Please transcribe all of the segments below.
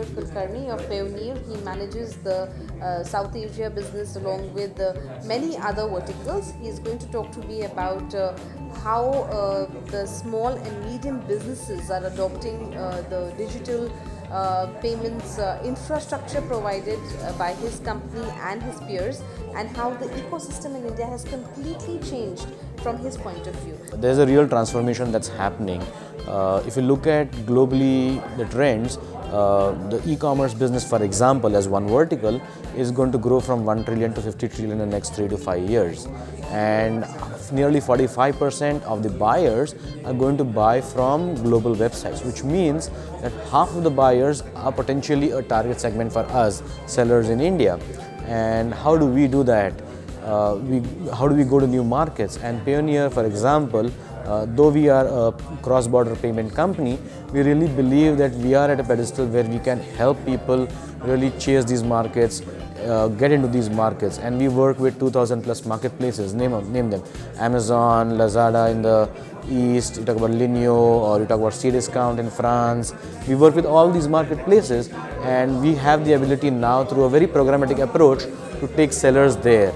Kulkarni of Payoneer. He manages the uh, South Asia business along with uh, many other verticals. He is going to talk to me about uh, how uh, the small and medium businesses are adopting uh, the digital uh, payments infrastructure provided by his company and his peers and how the ecosystem in India has completely changed from his point of view. There's a real transformation that's happening. Uh, if you look at globally the trends, uh, the e-commerce business, for example, as one vertical, is going to grow from 1 trillion to 50 trillion in the next three to five years. And nearly 45% of the buyers are going to buy from global websites, which means that half of the buyers are potentially a target segment for us, sellers in India. And how do we do that? Uh, we, how do we go to new markets? And Payoneer, for example, uh, though we are a cross-border payment company, we really believe that we are at a pedestal where we can help people really chase these markets, uh, get into these markets. And we work with 2,000 plus marketplaces, name, name them, Amazon, Lazada in the East, you talk about Linio or you talk about Cdiscount in France. We work with all these marketplaces and we have the ability now through a very programmatic approach to take sellers there.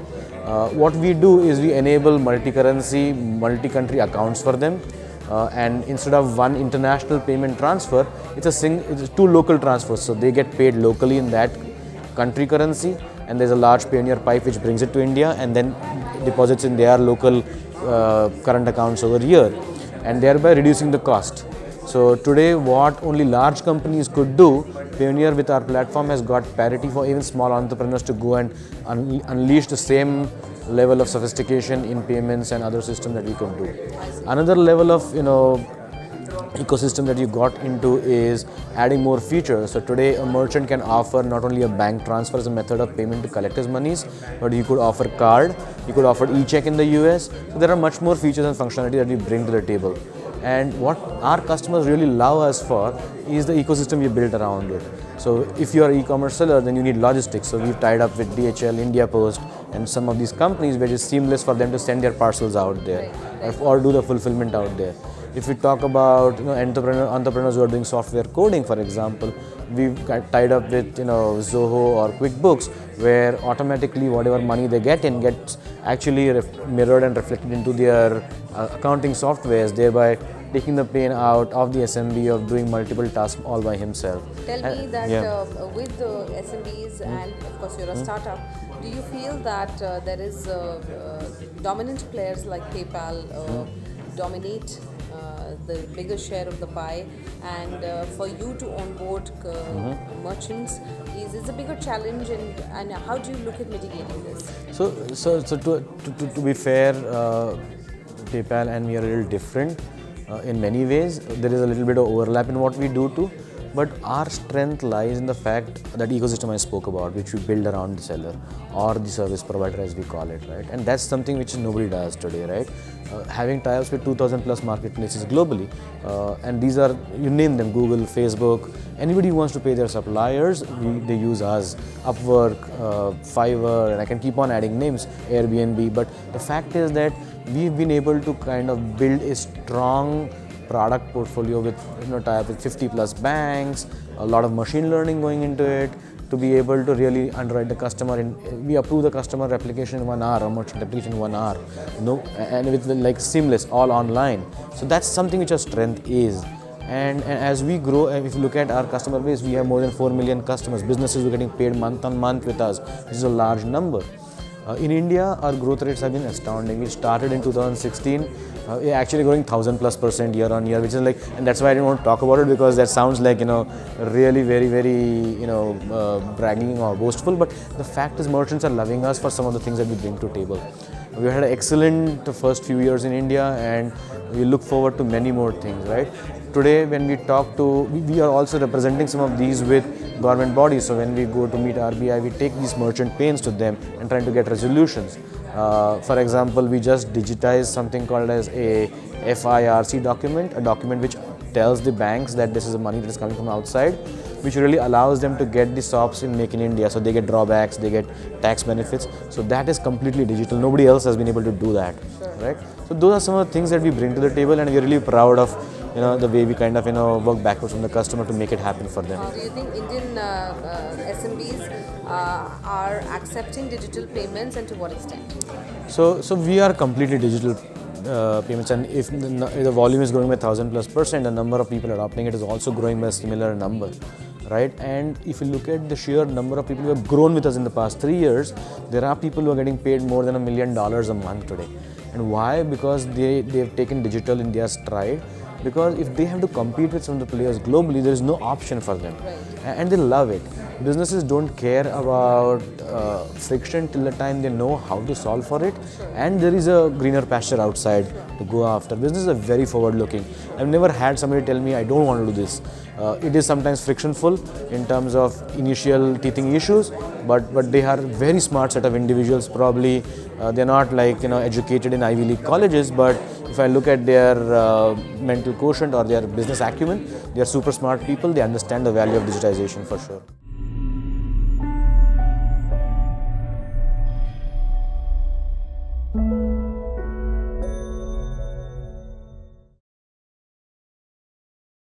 Uh, what we do is we enable multi-currency, multi-country accounts for them. Uh, and instead of one international payment transfer, it's a sing, it's two local transfers. So they get paid locally in that country currency, and there's a large Payoneer pipe which brings it to India and then deposits in their local uh, current accounts over here, and thereby reducing the cost. So today, what only large companies could do, Payoneer with our platform has got parity for even small entrepreneurs to go and un unleash the same level of sophistication in payments and other systems that we can do. Another level of you know ecosystem that you got into is adding more features. So today a merchant can offer not only a bank transfer as a method of payment to collect his monies, but you could offer card, you could offer e-check in the US. So there are much more features and functionality that we bring to the table. And what our customers really love us for is the ecosystem we built around it. So if you are an e-commerce seller, then you need logistics. So we've tied up with DHL, India Post, and some of these companies where it's seamless for them to send their parcels out there or do the fulfillment out there. If we talk about you know, entrepreneur, entrepreneurs who are doing software coding, for example, we've tied up with you know Zoho or QuickBooks, where automatically whatever money they get in gets actually mirrored and reflected into their accounting softwares, thereby taking the pain out of the SMB of doing multiple tasks all by himself. Tell Uh, me that yeah. uh, with the SMBs and of course you're a startup, do you feel that uh, there is uh, uh, dominant players like PayPal uh, dominate uh, the bigger share of the pie, and uh, for you to onboard uh, merchants is, is a bigger challenge, and, and how do you look at mitigating this? So, so, so to, to, to, to be fair, uh, PayPal and we are a little different uh, in many ways. There is a little bit of overlap in what we do too. But our strength lies in the fact that ecosystem I spoke about, which we build around the seller or the service provider as we call it, right? And that's something which nobody does today, right? Uh, having tie-ups with 2,000 plus marketplaces globally, uh, and these are you name them: Google, Facebook. Anybody who wants to pay their suppliers, we, they use us. Upwork, uh, Fiverr, and I can keep on adding names. Airbnb. But the fact is that we've been able to kind of build a strong product portfolio with you know tie up with 50 plus banks, a lot of machine learning going into it to be able to really underwrite the customer we approve the customer application in one hour or merchant application in one hour you no and with like seamless all online. So that's something which our strength is. And, and as we grow if you look at our customer base we have more than 4 million customers. Businesses are getting paid month on month with us. Which is a large number uh, in India, our growth rates have been astounding. We started in 2016, uh, actually growing 1000 plus percent year on year, which is like, and that's why I didn't want to talk about it because that sounds like, you know, really very, very, you know, uh, bragging or boastful. But the fact is, merchants are loving us for some of the things that we bring to table. We had an excellent first few years in India and we look forward to many more things, right? Today, when we talk to, we, are also representing some of these with government bodies. So when we go to meet RBI, we take these merchant pains to them and trying to get resolutions. Uh, for example, we just digitized something called as a FIRC document, a document which tells the banks that this is the money that is coming from outside, which really allows them to get the SOPs in Make in India. So they get drawbacks, they get tax benefits. So that is completely digital. Nobody else has been able to do that, right? So those are some of the things that we bring to the table, and we're really proud of you know the way we kind of you know work backwards from the customer to make it happen for them. Uh, do you think Indian uh, uh, SMBs uh, are accepting digital payments and to what extent? So, so we are completely digital uh, payments, and if the, if the volume is growing by thousand plus percent, the number of people adopting it is also growing by a similar number, right? And if you look at the sheer number of people who have grown with us in the past three years, there are people who are getting paid more than a million dollars a month today. And why? Because they they have taken digital in their stride. Because if they have to compete with some of the players globally, there is no option for them, Right. and they love it. Businesses don't care about uh, friction till the time they know how to solve for it, and there is a greener pasture outside to go after. Businesses are very forward-looking. I've never had somebody tell me I don't want to do this. Uh, it is sometimes frictionful in terms of initial teething issues, but but they are very smart set of individuals. Probably uh, they're not like you know educated in Ivy League colleges, but if I look at their uh, mental quotient or their business acumen, they are super smart people. They understand the value of digitization for sure.